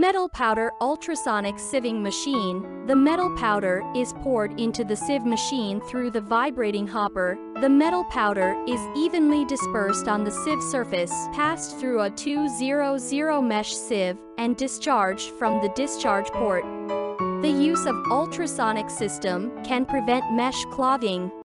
Metal powder ultrasonic sieving machine. The metal powder is poured into the sieve machine through the vibrating hopper. The metal powder is evenly dispersed on the sieve surface, passed through a 200 mesh sieve, and discharged from the discharge port. The use of ultrasonic system can prevent mesh clogging,